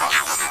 Thank you.